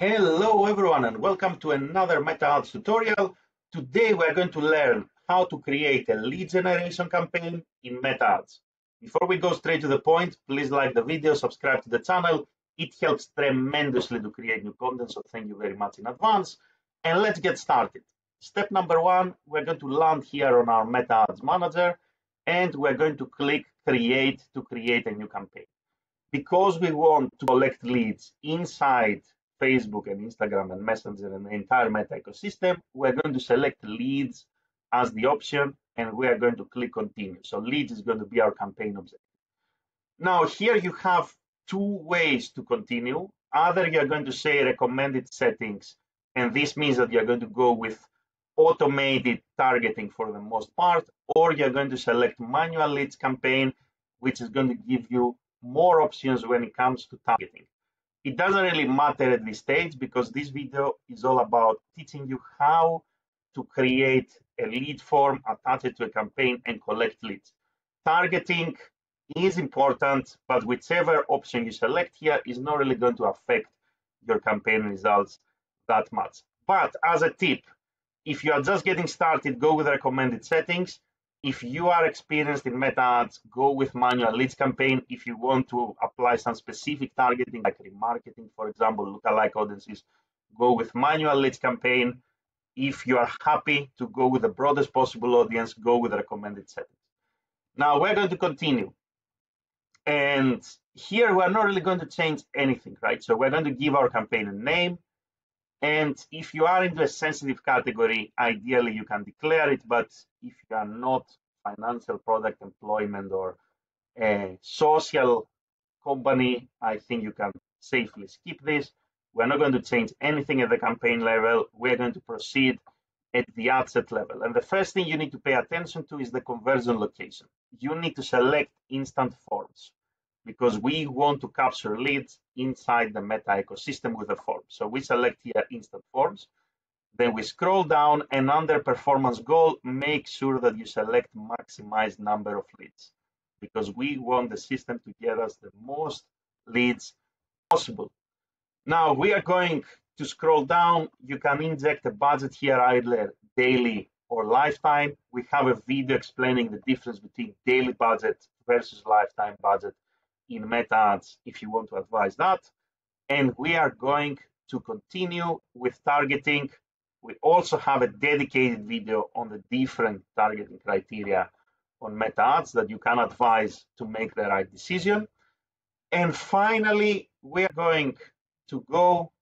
Hello everyone and welcome to another Meta Ads tutorial. Today we're going to learn how to create a lead generation campaign in Meta Ads. Before we go straight to the point, please like the video, subscribe to the channel. It helps tremendously to create new content, so thank you very much in advance. And let's get started. Step number one, we're going to land here on our Meta Ads Manager and we're going to click Create to create a new campaign. Because we want to collect leads inside Facebook and Instagram and Messenger and the entire Meta ecosystem, we're going to select leads as the option and we are going to click continue. So leads is going to be our campaign objective. Now here you have two ways to continue. Either you're going to say recommended settings, and this means that you're going to go with automated targeting for the most part, or you're going to select manual leads campaign, which is going to give you more options when it comes to targeting. It doesn't really matter at this stage because this video is all about teaching you how to create a lead form, attach it to a campaign and collect leads. Targeting is important, but whichever option you select here is not really going to affect your campaign results that much. But as a tip, if you are just getting started, go with recommended settings. If you are experienced in meta ads, go with manual leads campaign. If you want to apply some specific targeting, like remarketing, for example, lookalike audiences, go with manual leads campaign. If you are happy to go with the broadest possible audience, go with the recommended settings. Now we're going to continue. And here we're not really going to change anything, right? So we're going to give our campaign a name. And if you are into a sensitive category, ideally you can declare it, but if you are not financial product employment or a social company, I think you can safely skip this. We're not going to change anything at the campaign level. We're going to proceed at the ad set level. And the first thing you need to pay attention to is the conversion location. You need to select instant forms because we want to capture leads inside the Meta ecosystem with a form. So we select here instant forms. Then we scroll down and under performance goal, make sure that you select maximize number of leads because we want the system to get us the most leads possible. Now we are going to scroll down. You can inject a budget here either daily or lifetime. We have a video explaining the difference between daily budget versus lifetime budget in meta ads if you want to advise that. And we are going to continue with targeting. We also have a dedicated video on the different targeting criteria on meta ads that you can advise to make the right decision. And finally, we are going to go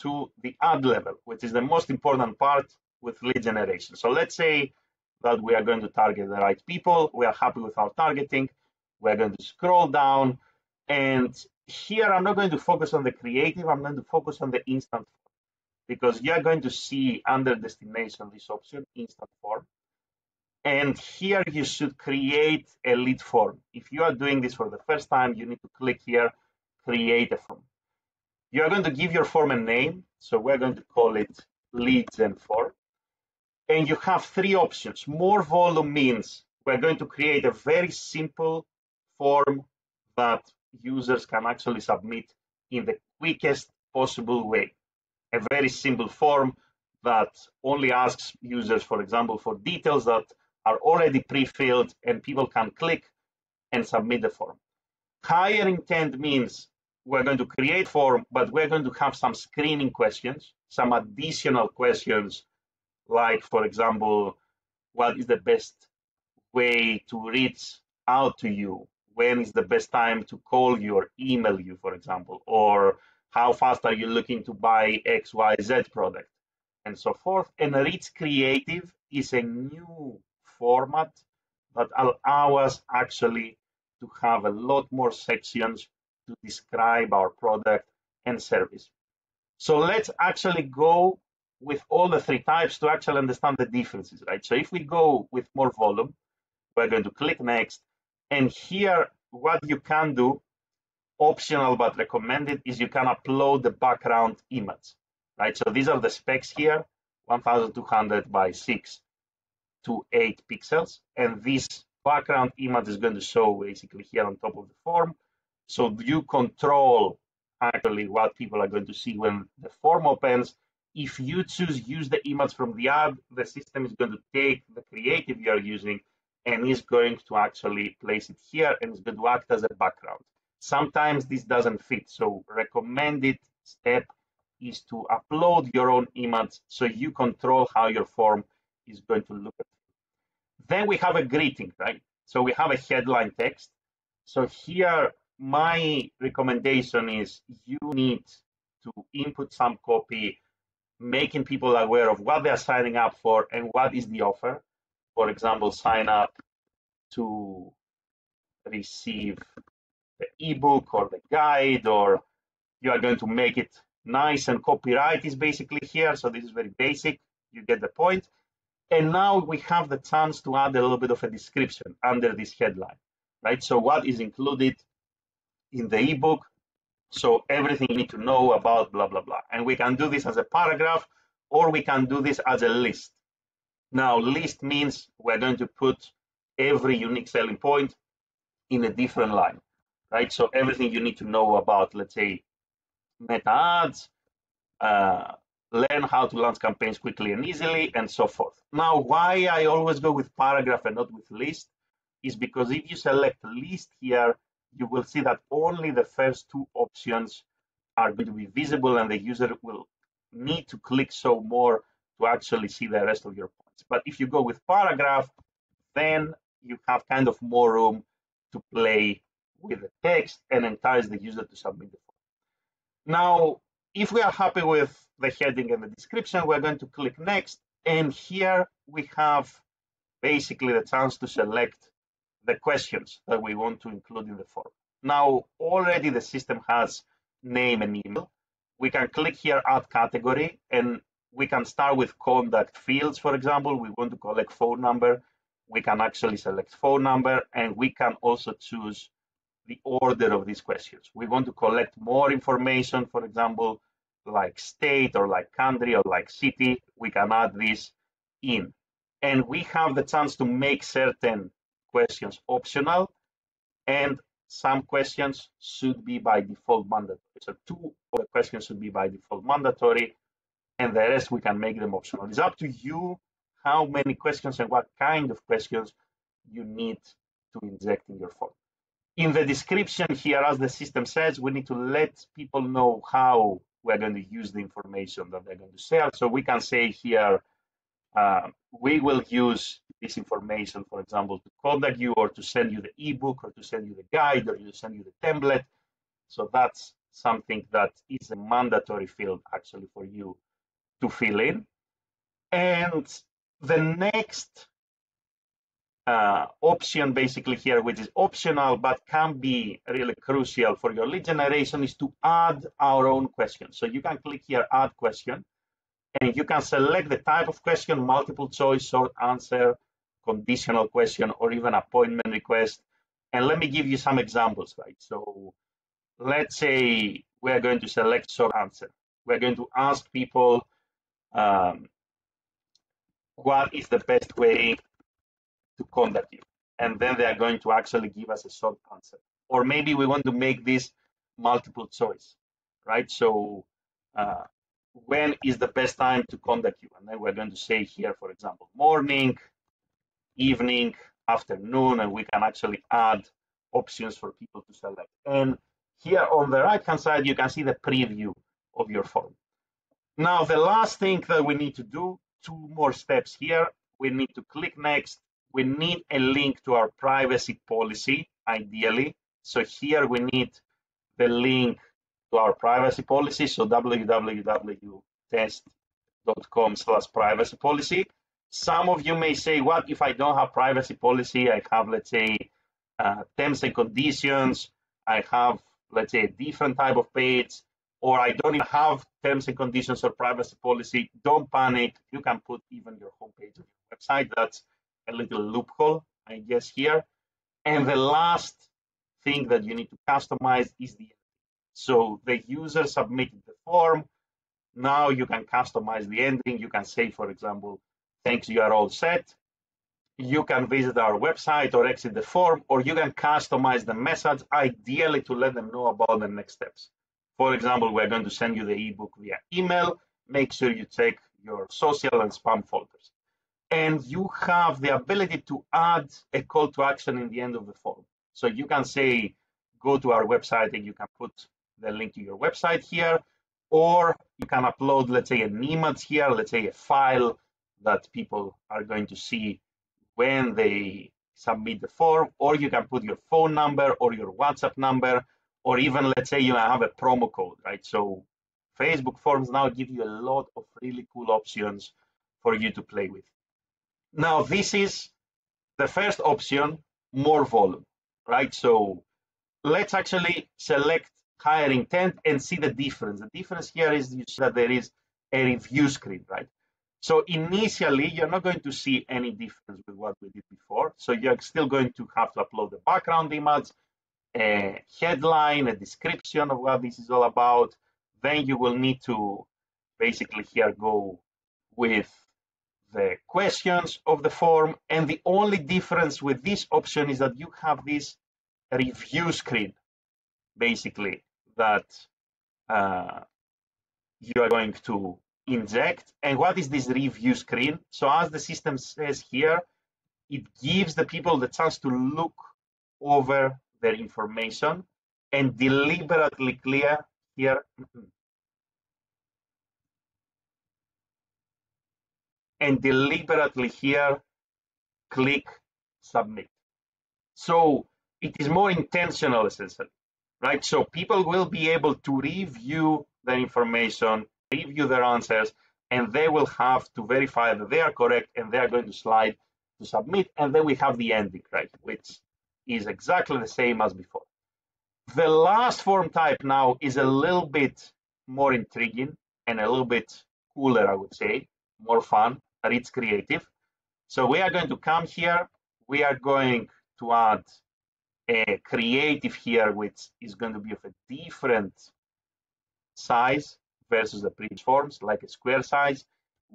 to the ad level, which is the most important part with lead generation. So let's say that we are going to target the right people. We are happy with our targeting. We're going to scroll down and here I'm not going to focus on the creative, I'm going to focus on the instant form because you're going to see under destination this option, instant form. And here you should create a lead form. If you are doing this for the first time, you need to click here, create a form. You are going to give your form a name. So we're going to call it lead gen form. And you have three options. More volume means we're going to create a very simple form that users can actually submit in the quickest possible way. A very simple form that only asks users, for example, for details that are already pre-filled and people can click and submit the form. Higher intent means we're going to create form, but we're going to have some screening questions, some additional questions, like, for example, what is the best way to reach out to you? When is the best time to call you or email you, for example, or how fast are you looking to buy XYZ product, and so forth. And Rich Creative is a new format that allow us actually to have a lot more sections to describe our product and service. So let's actually go with all the three types to actually understand the differences, right? So if we go with more volume, we're going to click next and here, what you can do, optional but recommended, is you can upload the background image, right? So these are the specs here, 1200 by 6 to 8 pixels. And this background image is going to show basically here on top of the form. So you control actually what people are going to see when the form opens. If you choose use the image from the ad, the system is going to take the creative you are using and is going to actually place it here and it's going to act as a background. Sometimes this doesn't fit, so recommended step is to upload your own image so you control how your form is going to look. Then we have a greeting, right? So we have a headline text. So here, my recommendation is you need to input some copy, making people aware of what they're signing up for and what is the offer. For example, sign up to receive the ebook or the guide, or you are going to make it nice and copyright is basically here. So this is very basic. You get the point. And now we have the chance to add a little bit of a description under this headline, right? So what is included in the ebook? So everything you need to know about blah, blah, blah. And we can do this as a paragraph or we can do this as a list. Now, list means we're going to put every unique selling point in a different line, right? So everything you need to know about, let's say, meta ads, uh, learn how to launch campaigns quickly and easily, and so forth. Now, why I always go with paragraph and not with list is because if you select list here, you will see that only the first two options are going to be visible and the user will need to click show more to actually see the rest of your But if you go with paragraph, then you have kind of more room to play with the text and entice the user to submit the form. Now, if we are happy with the heading and the description, we're going to click next. And here we have basically the chance to select the questions that we want to include in the form. Now, already the system has name and email. We can click here, add category, and we can start with contact fields, for example. We want to collect phone number. We can actually select phone number, and we can also choose the order of these questions. We want to collect more information, for example, like state or like country or like city, we can add this in. And we have the chance to make certain questions optional and some questions should be by default mandatory. So two of the questions should be by default mandatory and the rest we can make them optional. It's up to you how many questions and what kind of questions you need to inject in your form in the description here, as the system says, we need to let people know how we're going to use the information that they're going to share. So we can say here, uh, we will use this information, for example, to contact you or to send you the ebook or to send you the guide or to send you the template. So that's something that is a mandatory field actually for you to fill in. And the next uh, option basically here, which is optional but can be really crucial for your lead generation, is to add our own question. So you can click here, add question, and you can select the type of question, multiple choice, short answer, conditional question, or even appointment request. And let me give you some examples, right? So let's say we're going to select short answer. We're going to ask people um, what is the best way to contact you. And then they are going to actually give us a short answer. Or maybe we want to make this multiple choice, right? So uh, when is the best time to contact you? And then we're going to say here, for example, morning, evening, afternoon, and we can actually add options for people to select. And here on the right hand side, you can see the preview of your form. Now, the last thing that we need to do, two more steps here. We need to click next we need a link to our privacy policy, ideally. So here we need the link to our privacy policy. So www.test.com slash privacy policy. Some of you may say, what if I don't have privacy policy? I have, let's say, uh, terms and conditions. I have, let's say, a different type of page, or I don't even have terms and conditions or privacy policy. Don't panic. You can put even your homepage of your website. That's a little loophole, I guess, here. And the last thing that you need to customize is the so the user submitted the form. Now you can customize the ending. You can say, for example, thanks, you are all set. You can visit our website or exit the form, or you can customize the message, ideally to let them know about the next steps. For example, we're going to send you the ebook via email. Make sure you check your social and spam folders. And you have the ability to add a call to action in the end of the form. So you can say, go to our website and you can put the link to your website here, or you can upload, let's say, an image here, let's say a file that people are going to see when they submit the form, or you can put your phone number or your WhatsApp number, or even let's say you have a promo code, right? So Facebook forms now give you a lot of really cool options for you to play with. Now, this is the first option, more volume, right? So let's actually select higher intent and see the difference. The difference here is you see that there is a review screen, right? So initially, you're not going to see any difference with what we did before. So you're still going to have to upload the background image, a headline, a description of what this is all about. Then you will need to basically here go with the questions of the form. And the only difference with this option is that you have this review screen, basically, that uh, you are going to inject. And what is this review screen? So as the system says here, it gives the people the chance to look over their information and deliberately clear here. Mm-hmm. And deliberately here, click submit. So it is more intentional essentially, right? So people will be able to review the information review their answers, and they will have to verify that they are correct, and they are going to slide to submit, and then we have the ending, right, which is exactly the same as before. The last form type now is a little bit more intriguing and a little bit cooler, I would say, more fun, but it's creative. So we are going to come here. We are going to add a creative here, which is going to be of a different size versus the previous forms, like a square size.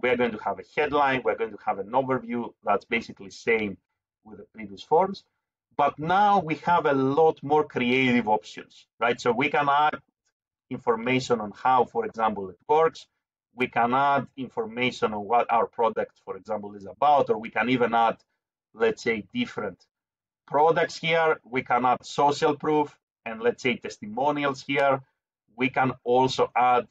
We're going to have a headline, we're going to have an overview that's basically same with the previous forms. But now we have a lot more creative options, right? So we can add information on how, for example, it works. We can add information on what our product, for example, is about, or we can even add, let's say, different products here. We can add social proof and let's say testimonials here. We can also add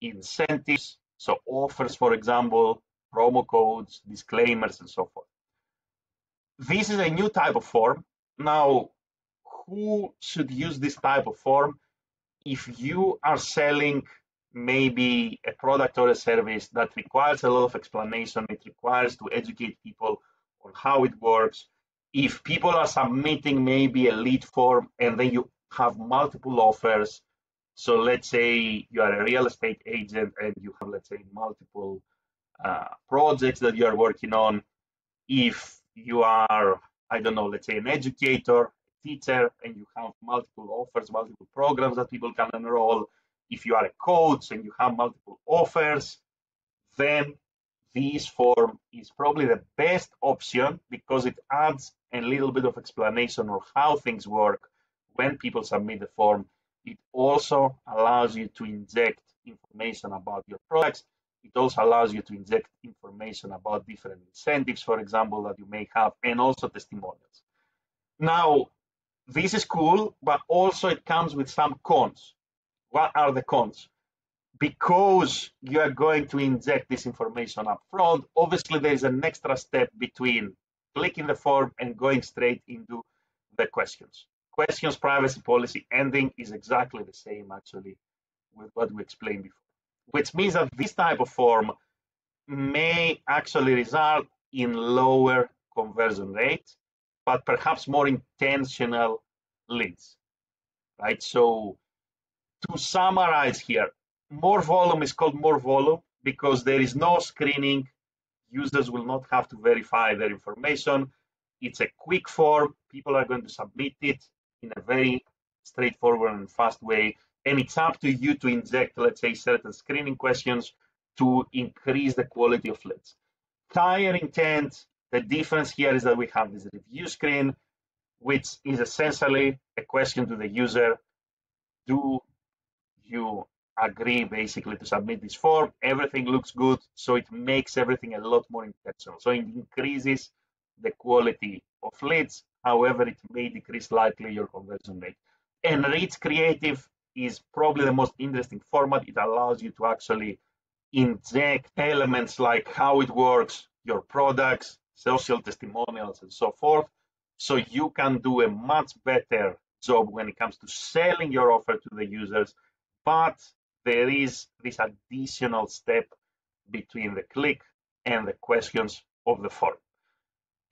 incentives, so offers, for example, promo codes, disclaimers, and so forth. This is a new type of form. Now, who should use this type of form? If you are selling maybe a product or a service that requires a lot of explanation, it requires to educate people on how it works. If people are submitting maybe a lead form and then you have multiple offers, so let's say you are a real estate agent and you have, let's say, multiple uh, projects that you are working on. If you are, I don't know, let's say an educator, teacher, and you have multiple offers, multiple programs that people can enroll. If you are a coach and you have multiple offers, then this form is probably the best option because it adds a little bit of explanation of how things work when people submit the form it also allows you to inject information about your products. It also allows you to inject information about different incentives, for example, that you may have, and also testimonials. Now, this is cool, but also it comes with some cons. What are the cons? Because you are going to inject this information up front, obviously there is an extra step between clicking the form and going straight into the questions questions privacy policy ending is exactly the same actually with what we explained before, which means that this type of form may actually result in lower conversion rate, but perhaps more intentional leads, right? So to summarize here, more volume is called more volume because there is no screening. Users will not have to verify their information. It's a quick form. People are going to submit it in a very straightforward and fast way. And it's up to you to inject, let's say, certain screening questions to increase the quality of leads. Higher intent, the difference here is that we have this review screen, which is essentially a question to the user. Do you agree basically to submit this form. Everything looks good, so it makes everything a lot more intentional. So it increases the quality of leads. However, it may decrease slightly your conversion rate. And Enrich Creative is probably the most interesting format. It allows you to actually inject elements like how it works, your products, social testimonials, and so forth. So you can do a much better job when it comes to selling your offer to the users. But there is this additional step between the click and the questions of the form.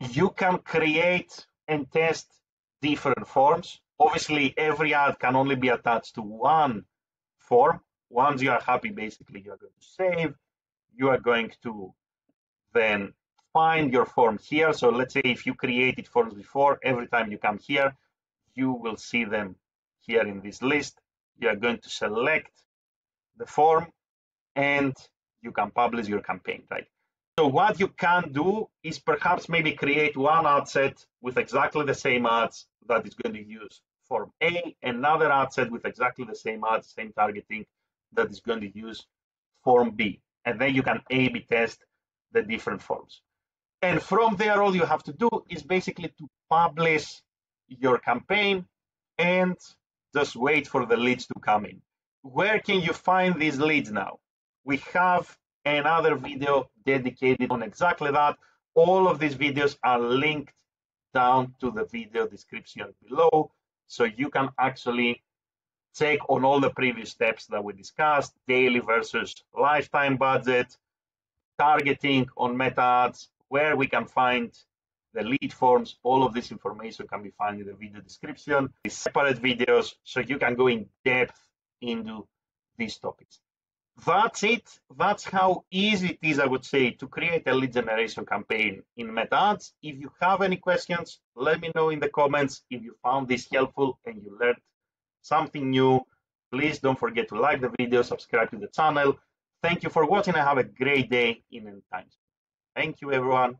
You can create and test different forms. Obviously, every ad can only be attached to one form. Once you are happy, basically, you are going to save. You are going to then find your form here. So let's say if you created forms before, every time you come here, you will see them here in this list. You are going to select the form and you can publish your campaign, right? So what you can do is perhaps maybe create one ad set with exactly the same ads that is going to use form A, another ad set with exactly the same ads, same targeting that is going to use form B. And then you can A-B test the different forms. And from there, all you have to do is basically to publish your campaign and just wait for the leads to come in. Where can you find these leads now? We have another video dedicated on exactly that. All of these videos are linked down to the video description below. So you can actually check on all the previous steps that we discussed, daily versus lifetime budget, targeting on meta ads, where we can find the lead forms, all of this information can be found in the video description, separate videos, so you can go in depth into these topics. That's it. That's how easy it is, I would say, to create a lead generation campaign in Meta Ads. If you have any questions, let me know in the comments. If you found this helpful and you learned something new, please don't forget to like the video, subscribe to the channel. Thank you for watching and have a great day in times. Thank you, everyone.